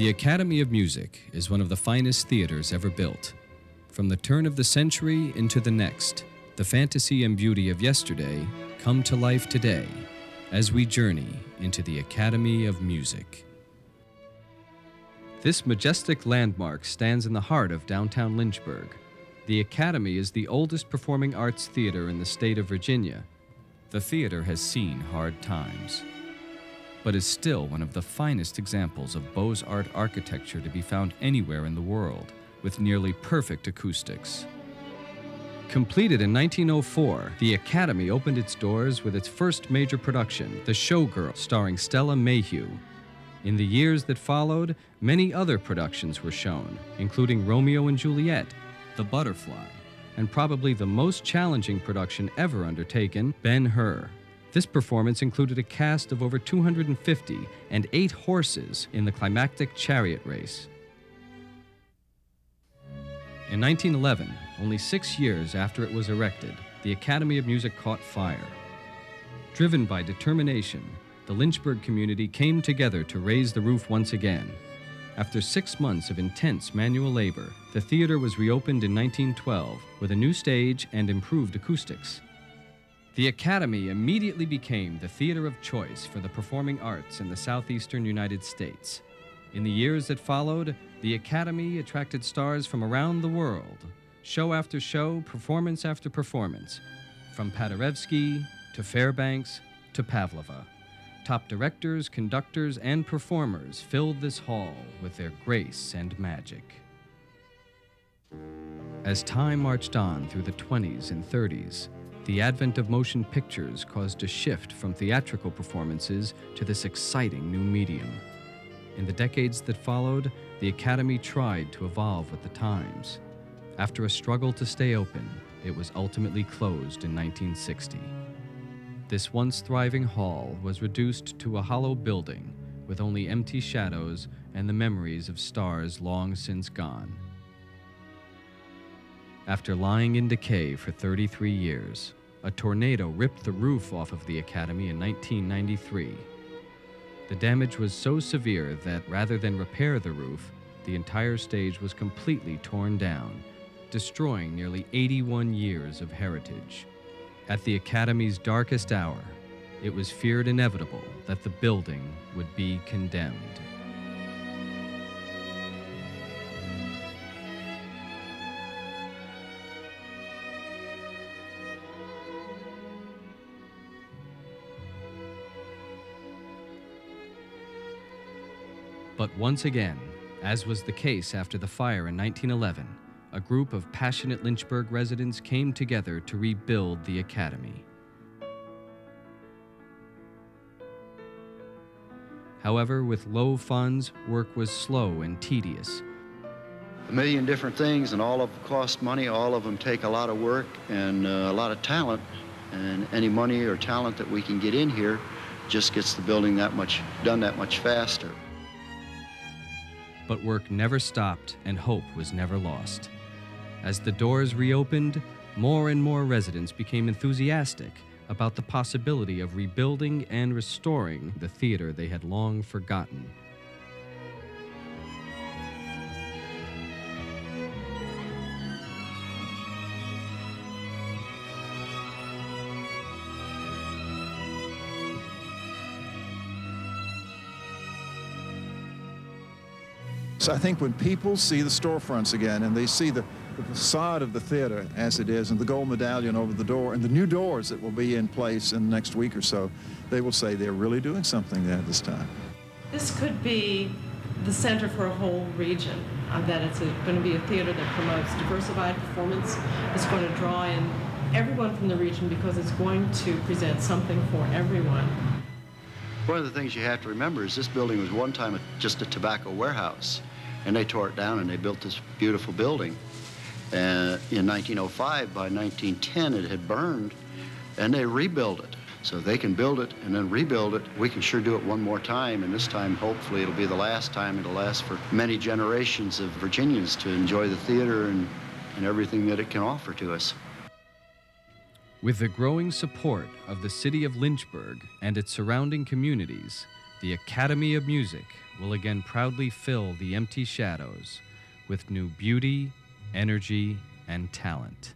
The Academy of Music is one of the finest theaters ever built. From the turn of the century into the next, the fantasy and beauty of yesterday come to life today as we journey into the Academy of Music. This majestic landmark stands in the heart of downtown Lynchburg. The Academy is the oldest performing arts theater in the state of Virginia. The theater has seen hard times but is still one of the finest examples of Beaux-Art architecture to be found anywhere in the world, with nearly perfect acoustics. Completed in 1904, the Academy opened its doors with its first major production, The Showgirl, starring Stella Mayhew. In the years that followed, many other productions were shown, including Romeo and Juliet, The Butterfly, and probably the most challenging production ever undertaken, Ben Hur. This performance included a cast of over 250 and eight horses in the climactic chariot race. In 1911, only six years after it was erected, the Academy of Music caught fire. Driven by determination, the Lynchburg community came together to raise the roof once again. After six months of intense manual labor, the theater was reopened in 1912 with a new stage and improved acoustics. The Academy immediately became the theater of choice for the performing arts in the southeastern United States. In the years that followed, the Academy attracted stars from around the world, show after show, performance after performance, from Paderewski to Fairbanks to Pavlova. Top directors, conductors, and performers filled this hall with their grace and magic. As time marched on through the 20s and 30s, the advent of motion pictures caused a shift from theatrical performances to this exciting new medium. In the decades that followed, the Academy tried to evolve with the times. After a struggle to stay open, it was ultimately closed in 1960. This once thriving hall was reduced to a hollow building with only empty shadows and the memories of stars long since gone. After lying in decay for 33 years, a tornado ripped the roof off of the Academy in 1993. The damage was so severe that rather than repair the roof, the entire stage was completely torn down, destroying nearly 81 years of heritage. At the Academy's darkest hour, it was feared inevitable that the building would be condemned. But once again, as was the case after the fire in 1911, a group of passionate Lynchburg residents came together to rebuild the Academy. However, with low funds, work was slow and tedious. A million different things, and all of them cost money. All of them take a lot of work and uh, a lot of talent. And any money or talent that we can get in here just gets the building that much done that much faster. But work never stopped and hope was never lost. As the doors reopened, more and more residents became enthusiastic about the possibility of rebuilding and restoring the theater they had long forgotten. So I think when people see the storefronts again and they see the, the facade of the theater as it is and the gold medallion over the door and the new doors that will be in place in the next week or so, they will say they're really doing something there this time. This could be the center for a whole region, uh, that it's going to be a theater that promotes diversified performance. It's going to draw in everyone from the region because it's going to present something for everyone. One of the things you have to remember is this building was one time just a tobacco warehouse and they tore it down and they built this beautiful building. And in 1905, by 1910, it had burned, and they rebuilt it. So they can build it and then rebuild it. We can sure do it one more time, and this time, hopefully, it'll be the last time. It'll last for many generations of Virginians to enjoy the theater and, and everything that it can offer to us. With the growing support of the city of Lynchburg and its surrounding communities, the Academy of Music will again proudly fill the empty shadows with new beauty, energy, and talent.